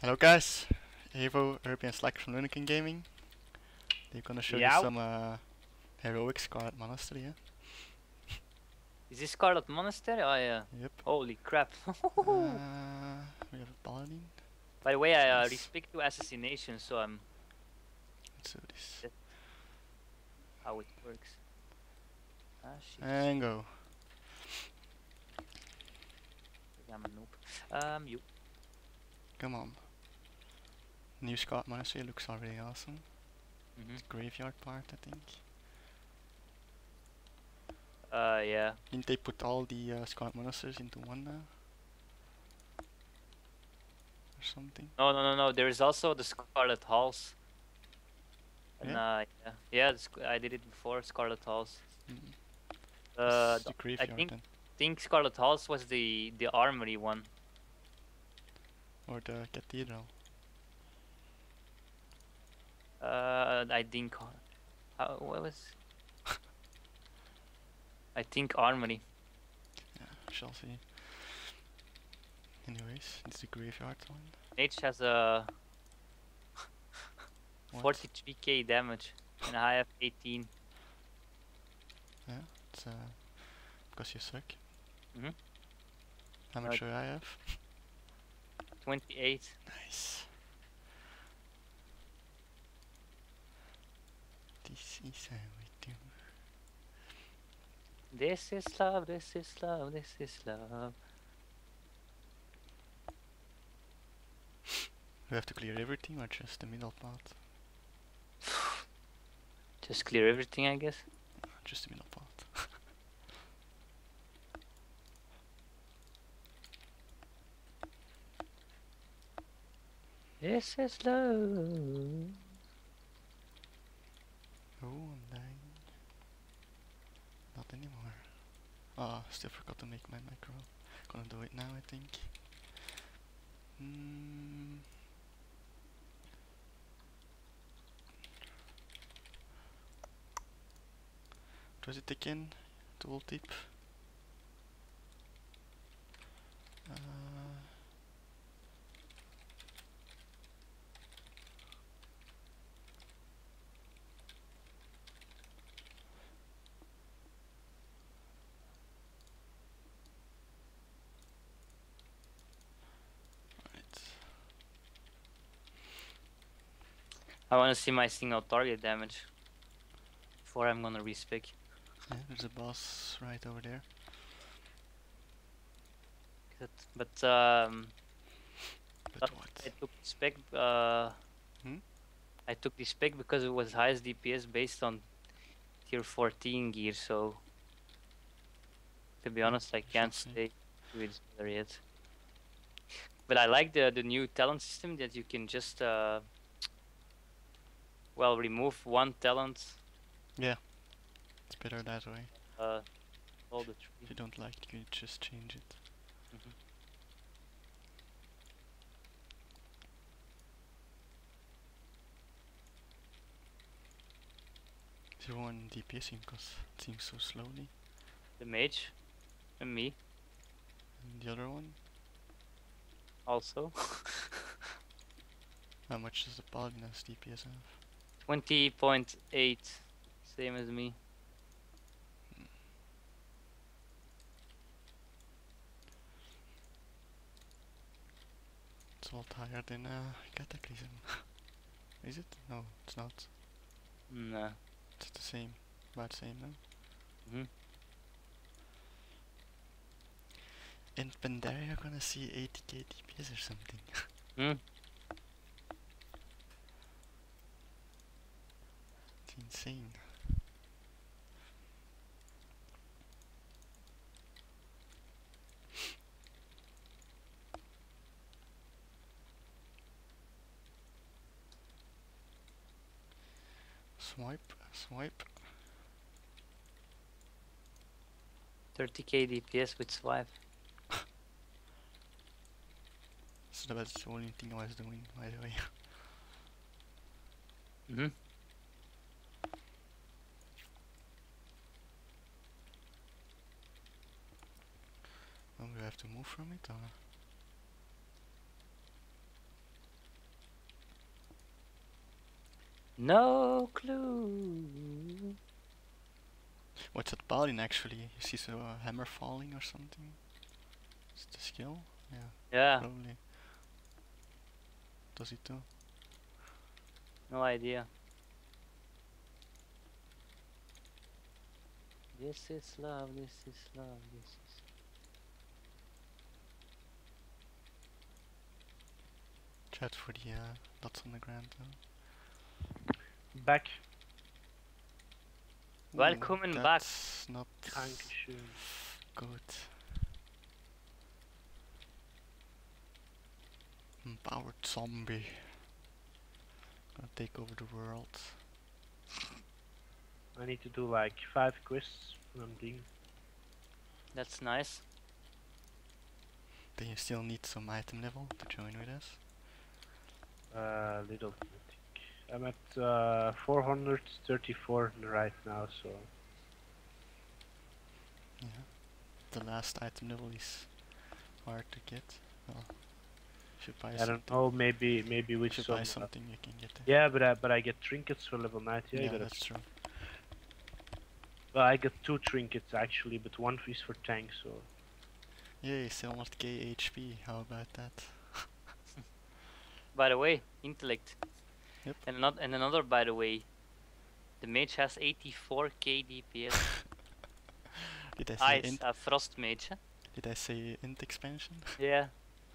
Hello guys, Evo, and Slack from Lunicon Gaming. They're gonna show Yeah. you some uh, heroic Scarlet Monastery, yeah? Is this Scarlet Monastery? Oh yeah. Yep. Holy crap. uh, we have a paladin. By the way, I uh, respect to assassination, so I'm Let's do this. How it works. Ah shit. And go. I'm a noob. Um, you. Come on. New Scarlet Monastery looks already awesome. Mhm. Graveyard part, I think. Uh, yeah. Didn't they put all the uh, Monasteries into one now? Or something? No, no, no, no. There is also the Scarlet Halls. And, Yeah? uh, yeah, yeah. The sc- I did it before. Scarlet Halls. Mm. Uh, It's the- graveyard think- then. think Scarlet Halls was the the armory one. Or the cathedral. Uh, I think. How, what was? I think armory. Yeah, shall see. Anyways, it's the graveyard one. Mage has a What? 43k damage, and I have 18. Yeah, It's uh, because you suck. Mhm. How Uh, much do I have? 28. Nice. This is how we do. This is love. This is love. This is love. We have to clear everything or just the middle part? Just clear everything, I guess. Just the middle part. This is love. Oh, I'm dying. Not anymore. Ah, still forgot to make my macro. Gonna do it now, I think. Mm. Was it again? Tooltip. Uh, I want to see my single target damage before I'm gonna respec. Yeah, there's a boss right over there. But, but um, But what? I took the spec. Uh, Hmm? I took the spec because it was highest DPS based on tier 14 gear. So to be honest, I can't stay with there yet. But I like the the new talent system that you can just uh, well remove one talent. Yeah, it's better that way. Uh, all the If you don't like it, you just change it. Mhm. Is everyone DPSing because it seems so slowly? The mage and me And the other one? also. How much does the Paladin DPS have? 20.8, same as me. It's all higher than uh, Cataclysm. Is it? No, it's not. Nah. It's the same. About the same, no? hmm In Pandaria, you're gonna see 80k DPS or something. Hmm. Insane. Swipe, swipe. 30k DPS with swipe. So that's the only thing I was doing, by the way. Mm-hmm. Do we have to move from it or No clue. What's that paladin actually? You see a hammer falling or something. Is it a skill? Yeah. Yeah. Probably. Does it do? No idea. This is love, this is love, this is Chat for the uh, dots on the ground though. Back. Welcome back. That's not Dankeschön. good. Empowered zombie. Gonna take over the world. I need to do like five quests when I'm doing. That's nice. Then you still need some item level to join with us. Uh, little, think. I'm at uh, 434 right now, so Yeah. The last item level is hard to get. Well, should buy I something. don't know. Maybe maybe with Should buy uh, something you can get there. yeah, but I but I get trinkets for level 90. I yeah got that's true. well, I got two trinkets actually, but one is for tank. So Yay, still almost K HP. How about that? By the way, intellect. Yep. And not and another by the way. The mage has 84k DPS. Did I say Ice, int? a frost mage. huh? Did I say int expansion? Yeah.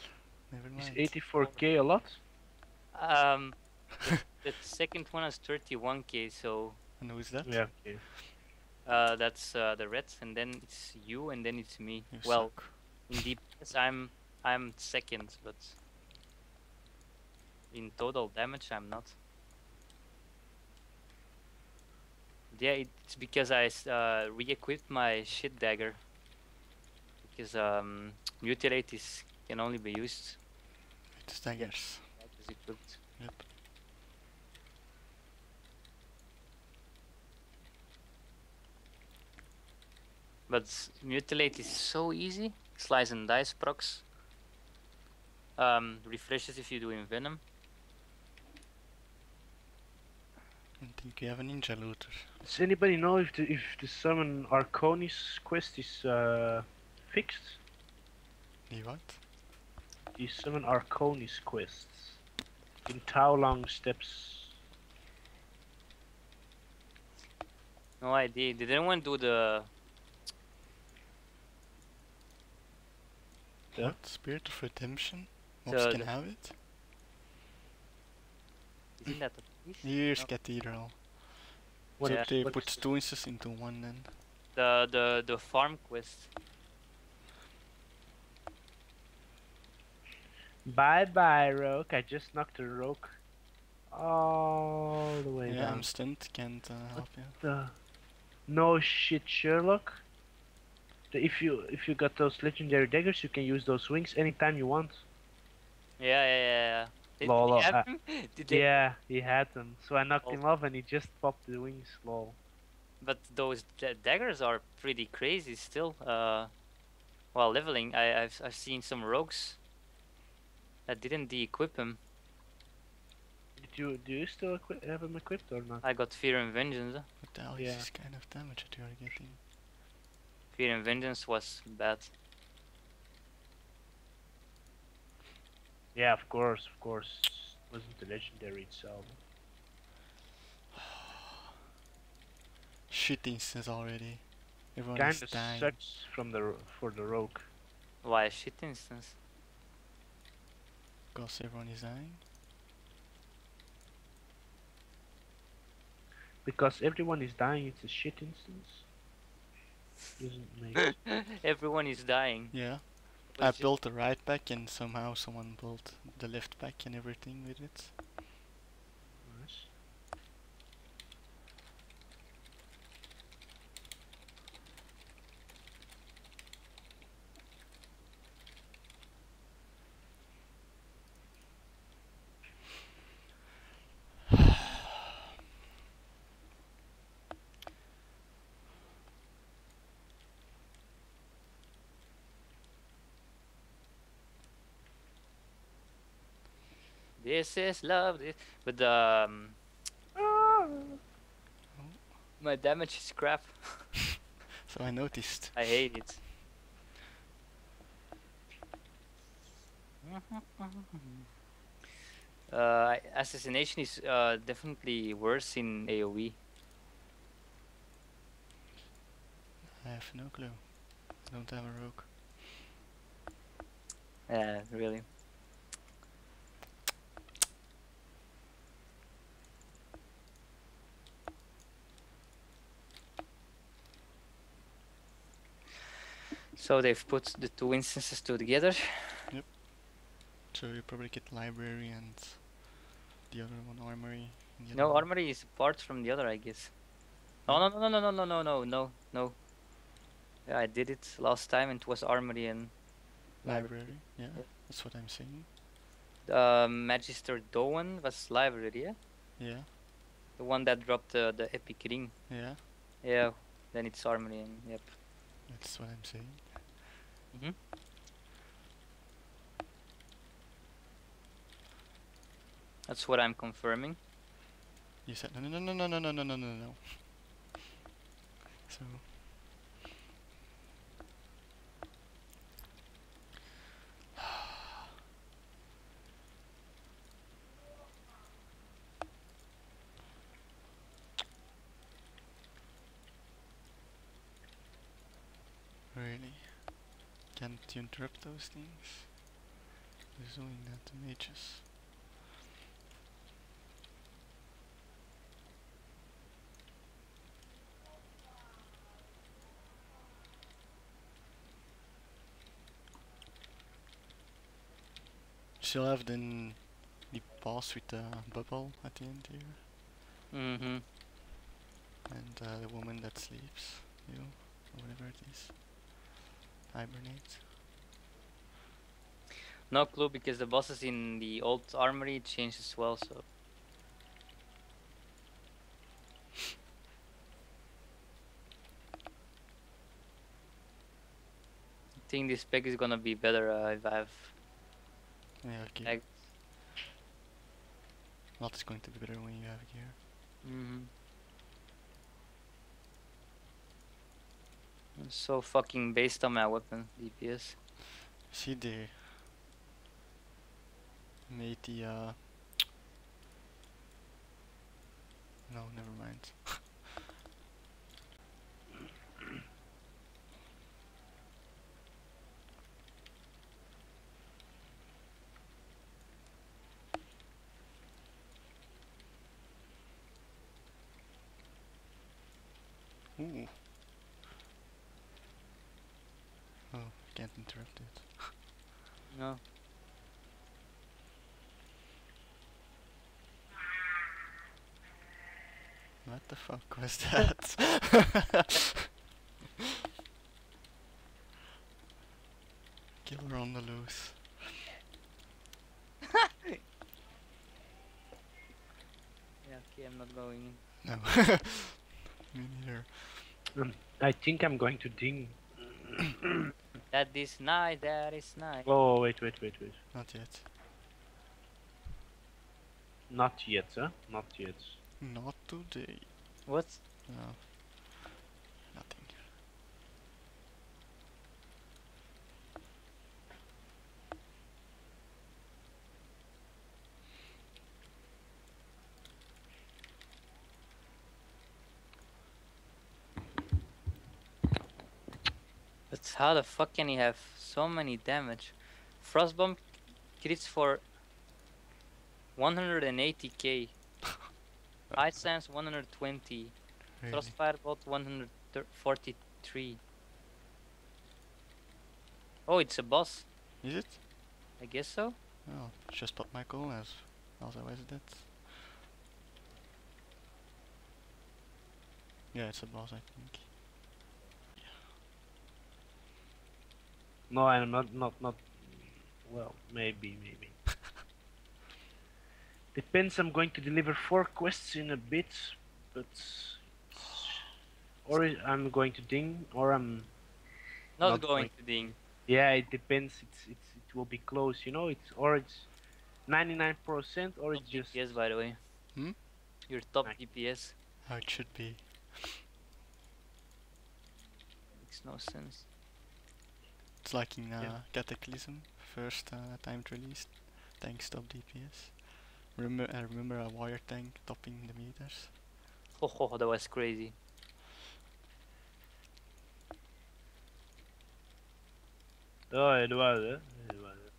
Never mind. is 84k a lot? Um, the, the second one has 31k, so And who's that? Yeah. Okay. uh, that's uh, the reds, and then it's you, and then it's me. You well, suck. in DPS I'm I'm second, but in total damage I'm not. Yeah, it's because I uh, re-equipped my shit dagger. Because um, mutilate is can only be used It's daggers. equipped. Yep. But mutilate is so easy. Slice and dice procs. Um, refreshes if you do Envenom. I think you have a ninja looter. Does anybody know if the if the summon Arconis quest is uh, fixed? The what? The summon Arconis quests in Townlong Steppes. No idea. Did anyone do the Yeah. What? Spirit of Redemption? The- Mobs can the- have it? Isn't that a beast? Here's Cathedral. What so Yeah. they what put two instances into one then. The the the farm quest. Bye bye, Rogue. I just knocked a Rogue all the way yeah, down. I'm stunned, can't uh, help you. the no shit Sherlock. The- If you if you got those legendary daggers, you can use those wings anytime you want. Yeah, yeah, yeah. yeah. Did Lol, they have uh, them? Did they? Yeah, he had them. So I knocked Oh. him off and he just popped the wings. Lol. But those da- daggers are pretty crazy still. Uh, while leveling, I, I've I've seen some rogues that didn't de-equip him. Did you do you still equi- have him equipped or not? I got fear and vengeance. What the hell Yeah. is this kind of damage that you are getting? Fear and vengeance was bad. Yeah, of course, of course. It Wasn't the legendary itself? Shit instance already. Everyone Kind is of dying. sucks from the for the rogue. Why a shit instance? Because everyone is dying. Because everyone is dying, it's a shit instance. Doesn't make Everyone is dying. Yeah. I built the right back and somehow someone built the left back and everything with it. sense. This is love. This, but um, My damage is crap. So I noticed. I hate it. Uh, assassination is uh, definitely worse in. AoE. I have no clue. I don't have a rogue. Yeah, really. So they've put the two instances two together. Yep. So you probably get library and the other one armory. the No, one- armory is apart from the other, I guess. Oh no no no no no no no no no. Yeah, I did it last time. and It was armory and library. Yeah, Yeah. that's what I'm saying. uh, Magister Doan was library, yeah. Yeah, The one that dropped the the epic ring. yeah, Yeah. Then it's armory and yep. that's what I'm saying. Mhm. That's what I'm confirming. You said no, no, no, no, no, no, no, no, no, no. So Really? Can't you interrupt those things? Who's doing that to mages? Still have then the boss with the bubble at the end here, Mm-hmm. and uh, the woman that sleeps, you, or whatever it is. Hibernate. No clue because the bosses in the old armory changed as well. So I think this spec is gonna be better uh, if I have Yeah, okay. Ag- Lot is going to be better when you have gear. Mm-hmm. I'm so fucking based on my weapon DPS. See they made the uh No, never mind. Ooh. Oh, can't interrupt it. No. What the fuck was that? Killer on the loose. Yeah. Okay, I'm not going in. No. Me neither. Um, I think I'm going to ding. That is nice. That is nice. Oh, wait, wait, wait, wait. Not yet. Not yet, huh? Not yet. Not today. What? No. Nothing. But how the fuck can he have so many damage? Frostbomb crits for 180k. Ice Lance 120. Really? Frostfire Bolt 143. Oh, it's a boss. Is it? I guess so. Oh, just pop my goal as otherwise that. Yeah, it's a boss, I think. No, I'm not, not, not. Well, maybe, maybe. Depends. I'm going to deliver four quests in a bit, but or i- I'm going to ding, or I'm. Not, Not going like- to ding. Yeah, it depends. It's it's it will be close, you know. It's or it's 99% or it's just Yes, by the way. Hmm? your top Nice. DPS. How it should be. Makes no sense. It's like in uh, Yeah. Cataclysm, first uh, time it released. Tanks top DPS. Remember, I remember a wire tank topping the meters. Oh, oh that was crazy. Ja, det var det. det, var det.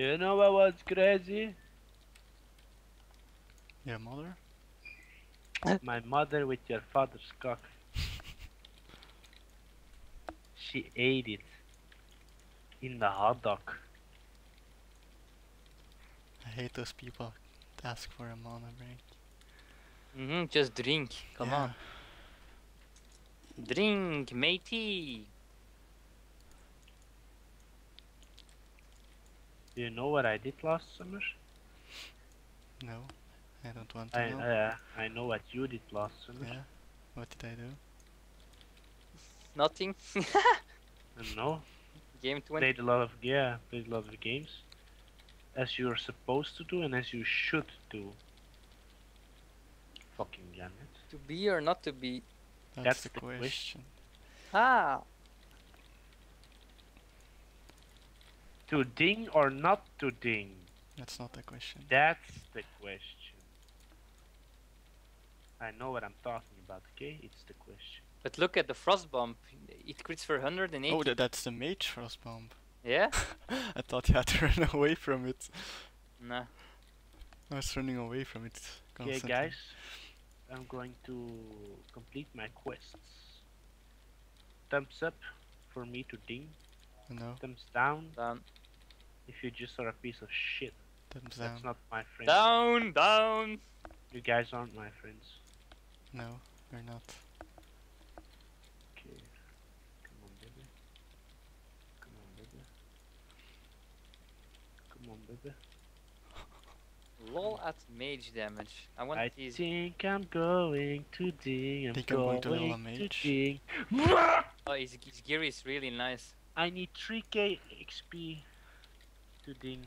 You know what was crazy? Your mother? My mother with your father's cock. She ate it in the hot dog. I hate those people that ask for a mana break. Mm-hmm, just drink. Come Yeah. on. Drink, matey. Do you know what I did last summer? No, I don't want to I know. uh, I know what you did last summer. yeah, what did I do? Nothing. And no, Game 20. played a lot of yeah, played a lot of games, as you're supposed to do and as you should do. Fucking Janet. To be or not to be? That's, That's the the question. question. Ah. To ding or not to ding? That's not the question. That's the question. I know what I'm talking about, okay? It's the question. But look at the frost bomb. It crits for 180. Oh, that, that's the mage frost bomb. Yeah? I thought you had to run away from it. Nah. I was running away from it. Okay, guys, I'm going to complete my quests. Thumbs up for me to ding. No, Thumbs down Down. if you just are a piece of shit. thumbs down. That's not my friend. Down, down. You guys aren't my friends. No, we're not. Okay. Come on, baby. Come on, baby. Come on, baby. Lol at mage damage. I want I these. think I'm going to ding. I'm Think I'm going going to level a to ding. Oh, his, his gear is really nice. I need 3k XP to ding.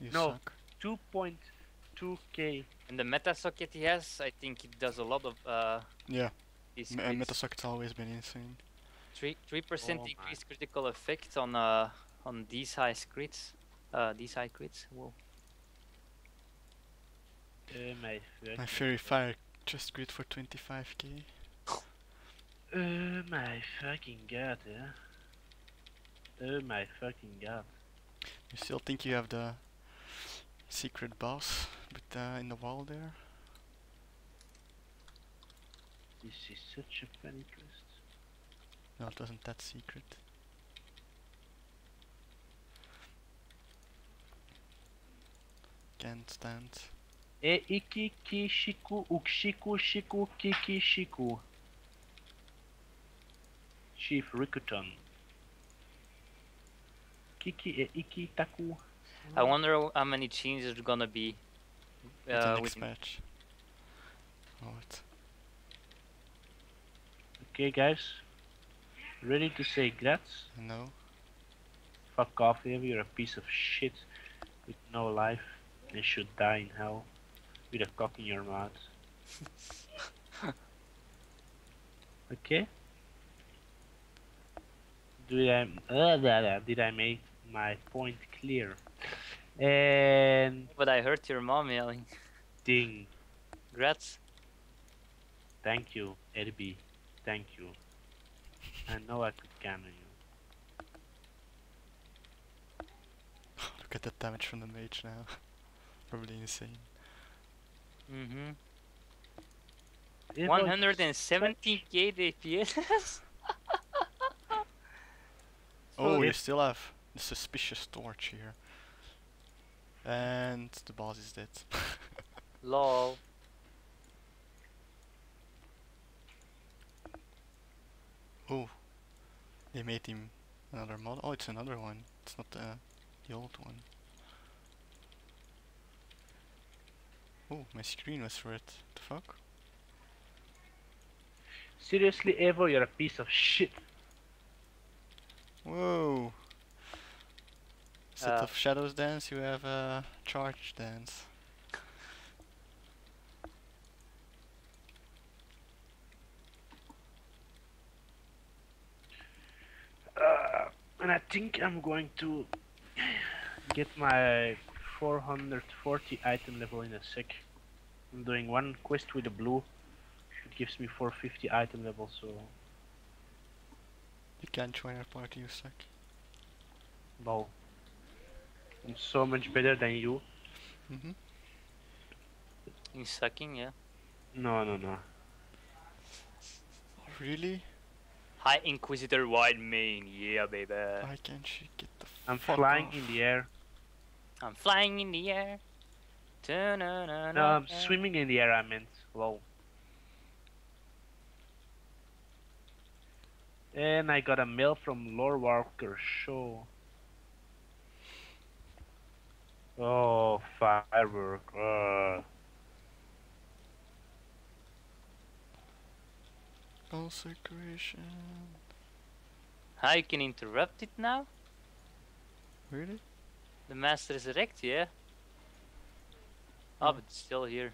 You No. 2.2k. And the meta socket he has, I think it does a lot of uh Yeah, these M- crits. Metasocket's always been insane. Three three percent Oh my. increased critical effect on uh on these high crits. Uh these high crits. Whoa. Oh my My fucking Faerie Fire just crit for 25k. Oh my fucking god, yeah. Oh my fucking god. You still think you have the secret boss but uh, in the wall there? This is such a funny quest. No, it wasn't that secret. Can't stand. E iki ki shiku ukshiku shiku kiki shiku. Chief Rikuton. Kiki e iki taku. I wonder how many changes are gonna be. with the Uh, next within- match. Oh, it. Okay guys. Ready to say grats? No. Fuck off, Evo, you're a piece of shit with no life and should die in hell with a cock in your mouth. okay? Did I, uh, da- da, did I make my point clear? And But I heard your mom yelling. ding. Grats. Thank you, Eddie. Thank you. I know I could count on you. Look at the damage from the mage now. Probably insane. Mm-hmm. It was 170k DPS. Oh, So you still have the suspicious torch here. And the boss is dead. Lol. oh, they made him another mod. Oh, it's another one. It's not the, the old one. Oh, my screen was red. The fuck? Seriously, Evo, you're a piece of shit. Whoa. Instead uh, of Shadows Dance, you have a uh, Charge Dance. Uh, and I think I'm going to get my 440 item level in a sec. I'm doing one quest with the blue. It gives me 450 item level, so You can't join our party, you suck. wow. I'm so much better than you. Mm-hmm. In sucking, yeah. No, no, no. Oh, really? High Inquisitor Whitemane, yeah, baby. Why can't she get the I'm fuck flying off? in the air. I'm flying in the air. No, I'm swimming in the air. I meant. Lol. And I got a mail from Lorewalker Cho. Oh, firework. Uh, Consecration. How you can interrupt it now? Really? The Master is erect, yeah. Oh, Yeah. but still here.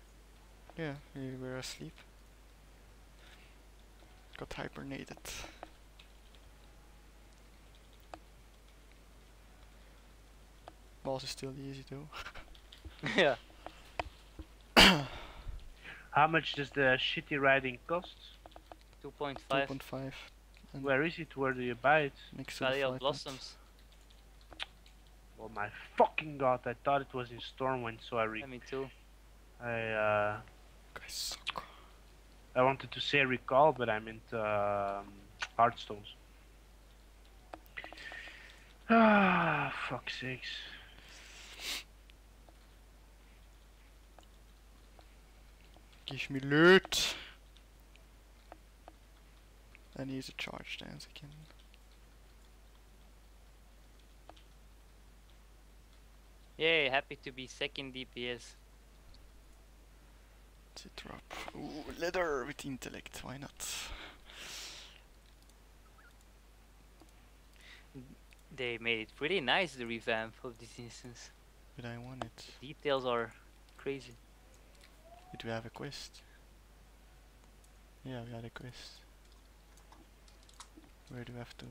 Yeah, we were asleep. Got hibernated. Boss is still easy though. yeah. how much does the shitty riding cost? 2.5 2.5. And Where is it? Where do you buy it? next Valley of flight Blossoms. Oh my fucking god! I thought it was in Stormwind, so I re- Yeah, me too. I uh. Guys suck. I wanted to say recall, but I meant um, Hearthstones. Ah, fuck sakes. Give me loot. I need to charge dance again. Yay, happy to be second DPS. Let's drop. Ooh, leather with intellect. Why not? They made it pretty nice, the revamp of this instance. But I want it. Details are crazy. Did we have a quest? Yeah, we had a quest. Where do we have to?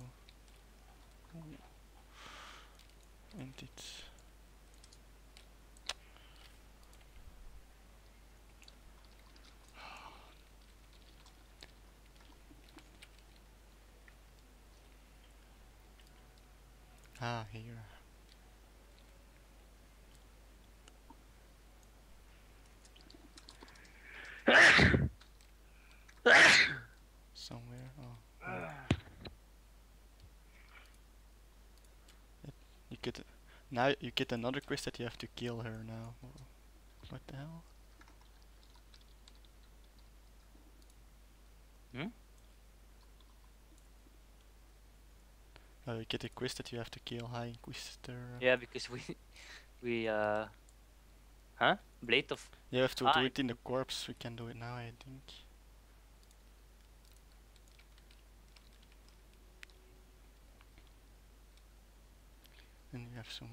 Ooh. End it. Ah, here. Somewhere. Oh. You get now you get another quest that you have to kill her now. What the hell? Hmm? Uh, you get a quest that you have to kill High Inquisitor. Yeah, because we, we uh, huh? Blade of You have to Ah, do it in the corpse. We can do it now, I think. And you have some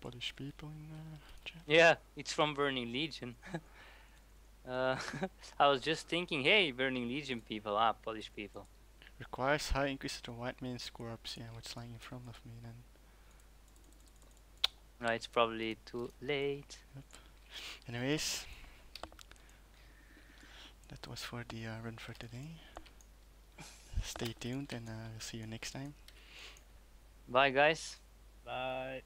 Polish people in uh, chat. Yeah, it's from Burning Legion. uh, I was just thinking, hey, Burning Legion people, ah, Polish people. Requires High Inquisitor Whitemane's corpse. Yeah, what's lying in front of me then? No, it's probably too late. Anyways, that was for the uh, run for today. Stay tuned and uh, see you next time. Bye, guys. Bye.